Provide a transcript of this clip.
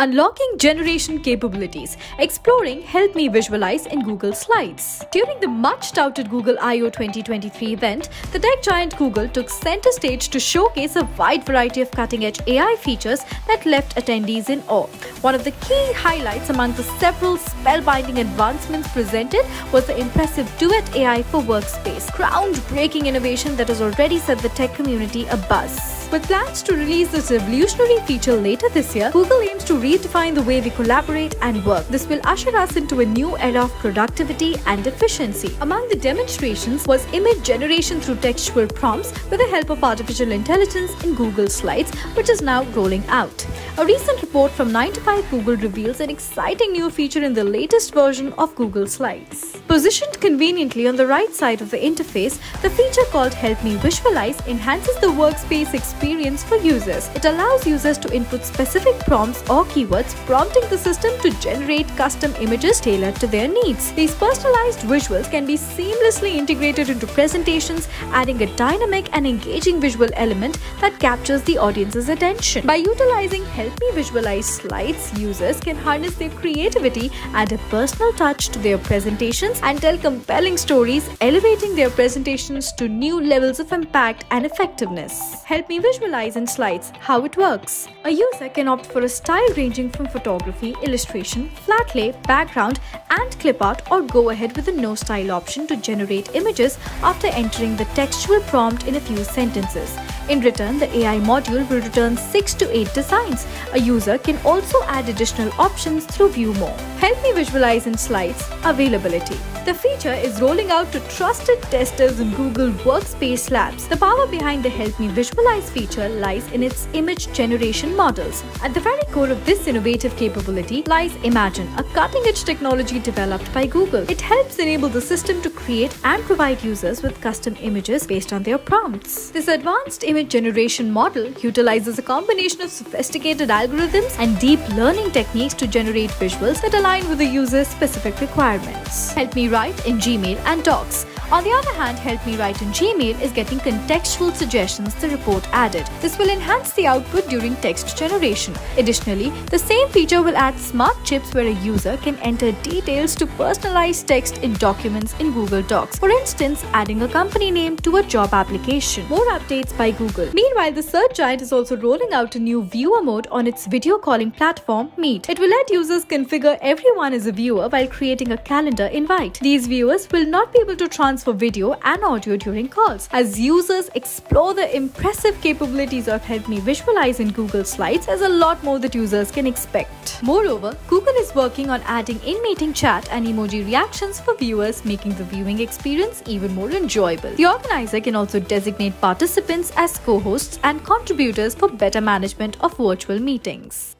Unlocking generation capabilities, exploring Help Me Visualize in Google Slides. During the much touted Google I/O 2023 event, the tech giant Google took center stage to showcase a wide variety of cutting edge AI features that left attendees in awe. One of the key highlights among the several spellbinding advancements presented was the impressive Duet AI for Workspace, groundbreaking innovation that has already set the tech community abuzz. With plans to release this revolutionary feature later this year, Google aims to redefine the way we collaborate and work. This will usher us into a new era of productivity and efficiency. Among the demonstrations was image generation through textual prompts with the help of artificial intelligence in Google Slides, which is now rolling out. A recent report from 9 to 5 Google reveals an exciting new feature in the latest version of Google Slides. Positioned conveniently on the right side of the interface, the feature called Help Me Visualize enhances the workspace experience for users. It allows users to input specific prompts or keywords, prompting the system to generate custom images tailored to their needs. These personalized visuals can be seamlessly integrated into presentations, adding a dynamic and engaging visual element that captures the audience's attention. By utilizing Help Me Visualize slides, users can harness their creativity, add a personal touch to their presentations, and tell compelling stories, elevating their presentations to new levels of impact and effectiveness. Help me visualize in slides how it works. A user can opt for a style ranging from photography, illustration, flat lay, background, and clip art, or go ahead with the no style option to generate images after entering the textual prompt in a few sentences. In return, the AI module will return 6 to 8 designs. A user can also add additional options through View More. Help me visualize in slides availability. The feature is rolling out to trusted testers in Google Workspace Labs. The power behind the Help Me Visualize feature lies in its image generation models. At the very core of this innovative capability lies Imagen, a cutting edge technology developed by Google. It helps enable the system to create and provide users with custom images based on their prompts. This advanced image generation model utilizes a combination of sophisticated algorithms and deep learning techniques to generate visuals that align with the user's specific requirements. Help me write in Gmail and Docs. On the other hand, Help Me Write in Gmail is getting contextual suggestions the report added. This will enhance the output during text generation. Additionally, the same feature will add smart chips where a user can enter details to personalize text in documents in Google Docs. For instance, adding a company name to a job application. More updates by Google. Meanwhile, the search giant is also rolling out a new viewer mode on its video calling platform, Meet. It will let users configure everyone as a viewer while creating a calendar invite. These viewers will not be able to transfer for video and audio during calls. As users explore the impressive capabilities of Help Me Visualize in Google Slides, there's a lot more that users can expect. Moreover, Google is working on adding in-meeting chat and emoji reactions for viewers, making the viewing experience even more enjoyable. The organizer can also designate participants as co-hosts and contributors for better management of virtual meetings.